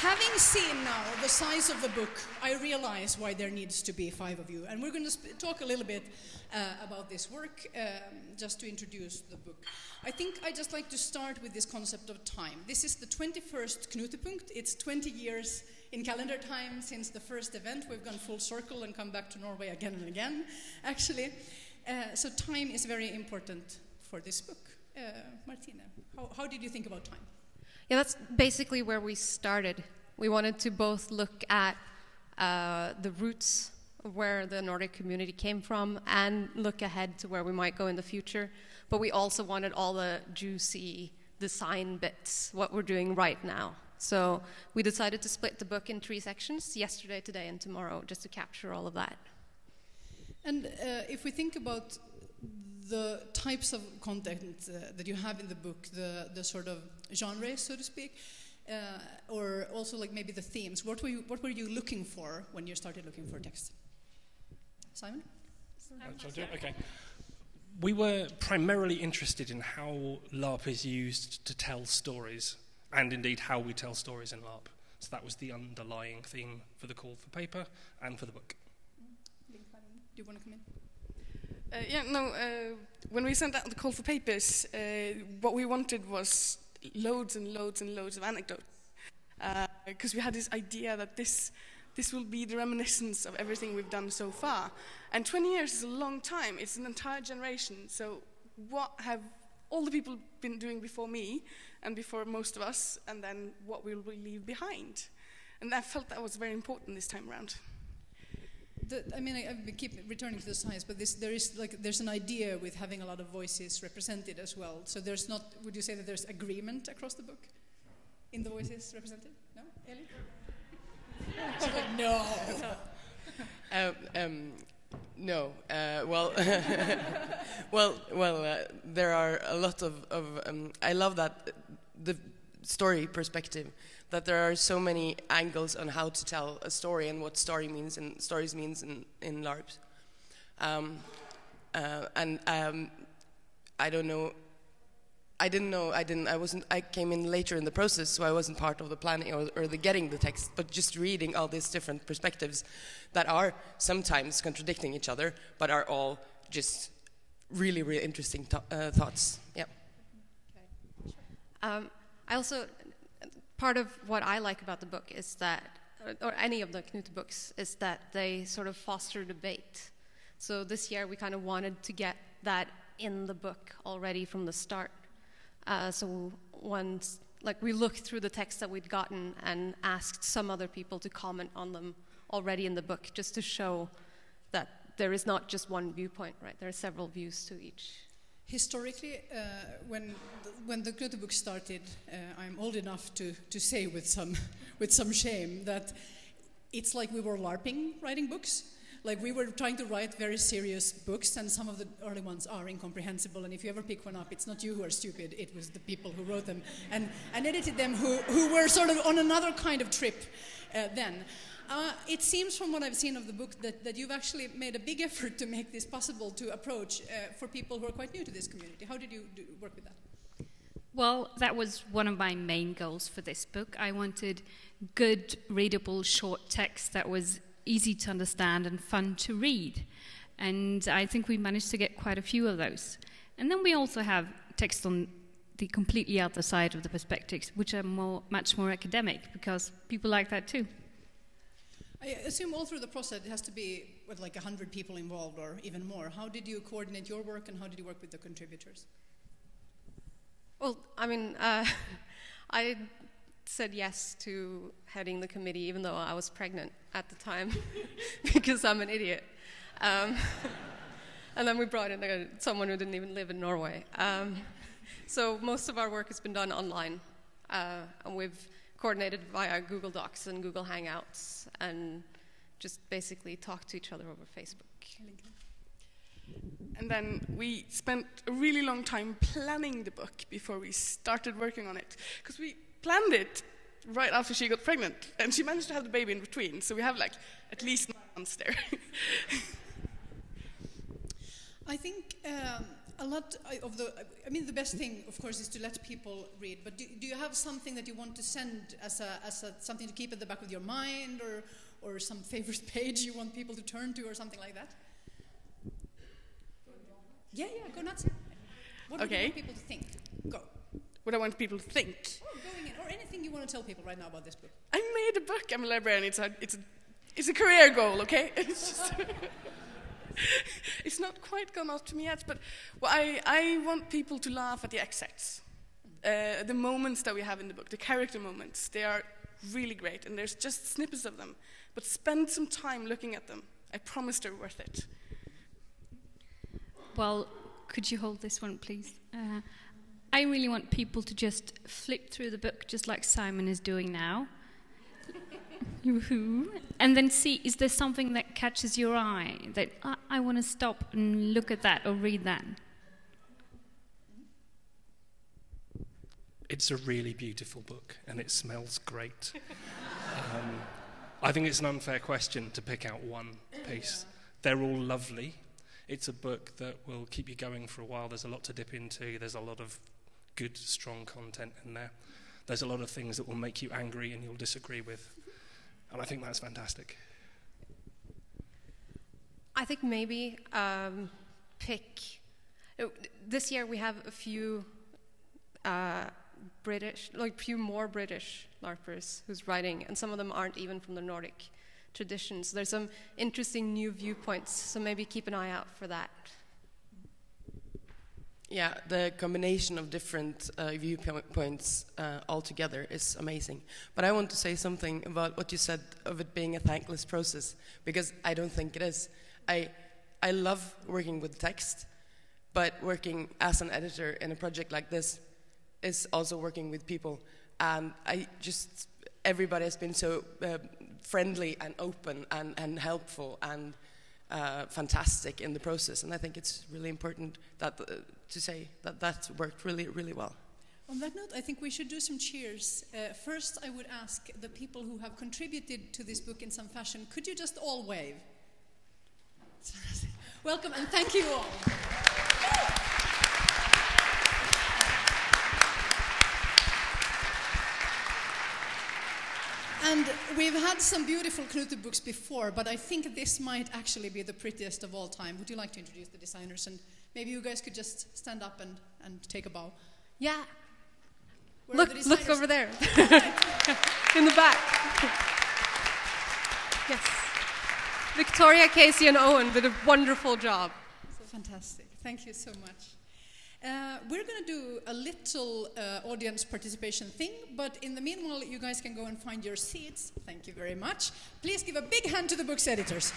having seen now the size of the book, I realize why there needs to be five of you. And we're going to sp- talk a little bit uh, about this work um, just to introduce the book. I think I'd just like to start with this concept of time. This is the 21st Knutepunkt. It's 20 years in calendar time since the first event. We've gone full circle and come back to Norway again and again, actually. Uh, so time is very important for this book. Uh, Martina, how, how did you think about time? Yeah, that's basically where we started. We wanted to both look at uh, the roots of where the Nordic community came from and look ahead to where we might go in the future. But we also wanted all the juicy design bits, what we're doing right now. So we decided to split the book in three sections yesterday, today, and tomorrow, just to capture all of that. And uh, if we think about the types of content uh, that you have in the book, the, the sort of genre, so to speak, uh, or also like maybe the themes. What were you What were you looking for when you started looking for text? Simon. Okay. We were primarily interested in how LARP is used to tell stories, and indeed how we tell stories in LARP. So that was the underlying theme for the call for paper and for the book. Do you want to come in? Uh, yeah, no, uh, when we sent out the call for papers, uh, what we wanted was loads and loads and loads of anecdotes. Because uh, we had this idea that this, this will be the reminiscence of everything we've done so far. And 20 years is a long time, it's an entire generation. So, what have all the people been doing before me and before most of us, and then what will we leave behind? And I felt that was very important this time around the, I mean, I, I, keep returning to the science, but this, there is like there's an idea with having a lot of voices represented as well. So there's not. Would you say that there's agreement across the book in the voices represented? No, Ellie. like, no. Um, um, no. Uh, well, well, well. Uh, there are a lot of. of um, I love that the story perspective that there are so many angles on how to tell a story and what story means and stories means in, in LARPs. Um, uh, and um, I don't know. I didn't know. I didn't. I wasn't. I came in later in the process, so I wasn't part of the planning or, or the getting the text. But just reading all these different perspectives that are sometimes contradicting each other, but are all just really, really interesting uh, thoughts. Yeah. Okay. Um, I also part of what I like about the book is that, or any of the Knut books, is that they sort of foster debate. So this year we kind of wanted to get that in the book already from the start. Uh, so once, like we looked through the text that we'd gotten and asked some other people to comment on them already in the book, just to show that there is not just one viewpoint, right? There are several views to each historically, uh, when the, when the Knute book started, uh, I'm old enough to, to say with some with some shame that it's like we were larping writing books. Like we were trying to write very serious books, and some of the early ones are incomprehensible. And if you ever pick one up, it's not you who are stupid; it was the people who wrote them and, and edited them who, who were sort of on another kind of trip uh, then. Uh, it seems from what I've seen of the book that, that you've actually made a big effort to make this possible to approach uh, for people who are quite new to this community. How did you do, work with that? Well, that was one of my main goals for this book. I wanted good, readable, short text that was easy to understand and fun to read. And I think we managed to get quite a few of those. And then we also have text on the completely other side of the perspectives, which are more, much more academic, because people like that too. I assume all through the process it has to be with like 100 people involved or even more. How did you coordinate your work and how did you work with the contributors? Well, I mean, uh, I said yes to heading the committee even though I was pregnant at the time because I'm an idiot. Um, and then we brought in someone who didn't even live in Norway. Um, so most of our work has been done online. Uh, and we've coordinated via Google Docs and Google Hangouts and just basically talk to each other over Facebook. And then we spent a really long time planning the book before we started working on it. Because we planned it right after she got pregnant, and she managed to have the baby in between, so we have like at least nine months there. I think um, a lot of the, I mean, the best thing, of course, is to let people read. But do, do you have something that you want to send as, a, as a, something to keep at the back of your mind, or, or some favorite page you want people to turn to, or something like that? Yeah, yeah, go nuts. What would you Okay. want people to think? Go. What I want people to think. Oh, going in, or anything you want to tell people right now about this book. I made a book. I'm a librarian. It's a, it's a, it's a career goal. Okay. It's just. it's not quite gone up to me yet, but well, I, I want people to laugh at the excerpts. Uh, the moments that we have in the book, the character moments, they are really great, and there's just snippets of them. But spend some time looking at them. I promise they're worth it. Well, could you hold this one, please? Uh, I really want people to just flip through the book, just like Simon is doing now. And then see is there something that catches your eye that I, I want to stop and look at that or read that? It's a really beautiful book and it smells great. um, I think it's an unfair question to pick out one piece. They're all lovely. It's a book that will keep you going for a while. There's a lot to dip into. There's a lot of good, strong content in there. There's a lot of things that will make you angry and you'll disagree with. And I think that's fantastic. I think maybe um, pick. uh, This year we have a few uh, British, like few more British LARPers who's writing, and some of them aren't even from the Nordic traditions. There's some interesting new viewpoints, so maybe keep an eye out for that. Yeah, the combination of different uh, viewpoints uh, all together is amazing. But I want to say something about what you said of it being a thankless process, because I don't think it is. I, I love working with text, but working as an editor in a project like this is also working with people. And I just, everybody has been so uh, friendly and open and, and helpful and uh, fantastic in the process. And I think it's really important that, uh, to say that that worked really, really well. On that note, I think we should do some cheers. Uh, first, I would ask the people who have contributed to this book in some fashion, could you just all wave? Welcome and thank you all. And we've had some beautiful Knute books before, but I think this might actually be the prettiest of all time. Would you like to introduce the designers? And maybe you guys could just stand up and, and take a bow. Yeah, Where look, look over there, in the back. yes, Victoria, Casey, and Owen did a wonderful job. So fantastic. Thank you so much. Uh, we're going to do a little uh, audience participation thing, but in the meanwhile, you guys can go and find your seats. Thank you very much. Please give a big hand to the book's editors.